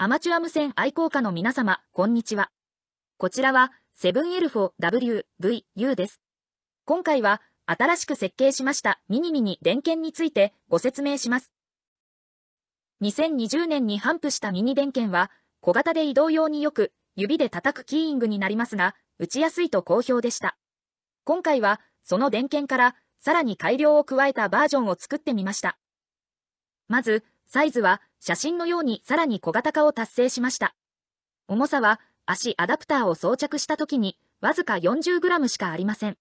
アマチュア無線愛好家の皆様、こんにちは。こちらは、セブンエルフォ WVU です。今回は、新しく設計しましたミニミニ電源についてご説明します。2020年に頒布したミニ電源は、小型で移動用によく、指で叩くキーイングになりますが、打ちやすいと好評でした。今回は、その電源から、さらに改良を加えたバージョンを作ってみました。まず、サイズは写真のようにさらに小型化を達成しました。重さは足アダプターを装着した時にわずか 40g しかありません。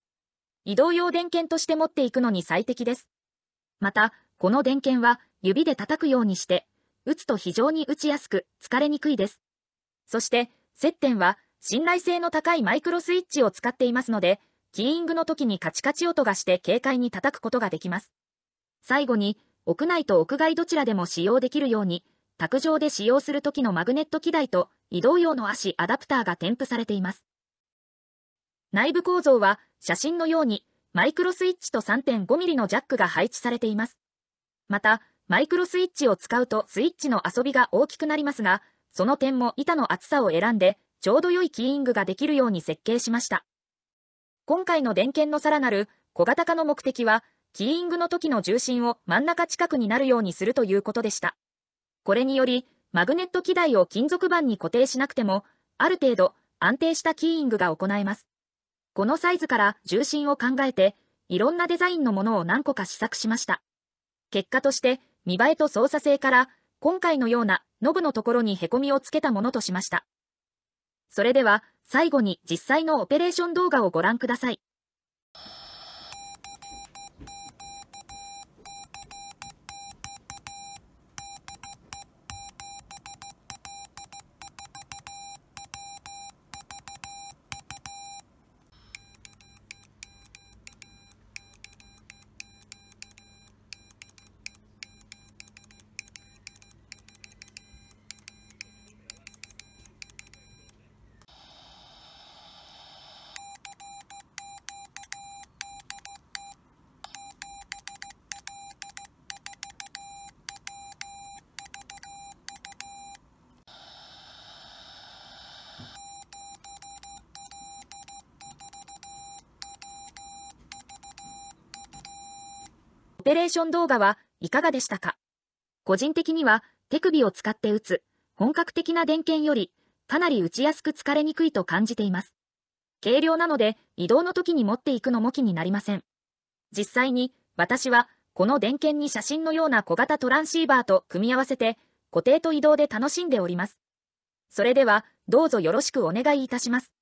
移動用電源として持っていくのに最適です。また、この電源は指で叩くようにして、打つと非常に打ちやすく疲れにくいです。そして、接点は信頼性の高いマイクロスイッチを使っていますので、キーイングの時にカチカチ音がして軽快に叩くことができます。最後に、屋内と屋外どちらでも使用できるように、卓上で使用する時のマグネット機台と移動用の足アダプターが添付されています。内部構造は写真のようにマイクロスイッチと 3.5mm のジャックが配置されています。また、マイクロスイッチを使うとスイッチの遊びが大きくなりますが、その点も板の厚さを選んで、ちょうど良いキーイングができるように設計しました。今回の電源のさらなる小型化の目的は、キーイングの時の重心を真ん中近くになるようにするということでした。これにより、マグネット機台を金属板に固定しなくても、ある程度安定したキーイングが行えます。このサイズから重心を考えて、いろんなデザインのものを何個か試作しました。結果として、見栄えと操作性から、今回のようなノブのところにへこみをつけたものとしました。それでは、最後に実際のオペレーション動画をご覧ください。オペレーション動画はいかがでしたか？個人的には手首を使って打つ本格的な電源よりかなり打ちやすく疲れにくいと感じています。軽量なので移動の時に持っていくのも気になりません。実際に私はこの電源に写真のような小型トランシーバーと組み合わせて固定と移動で楽しんでおります。それではどうぞよろしくお願いいたします。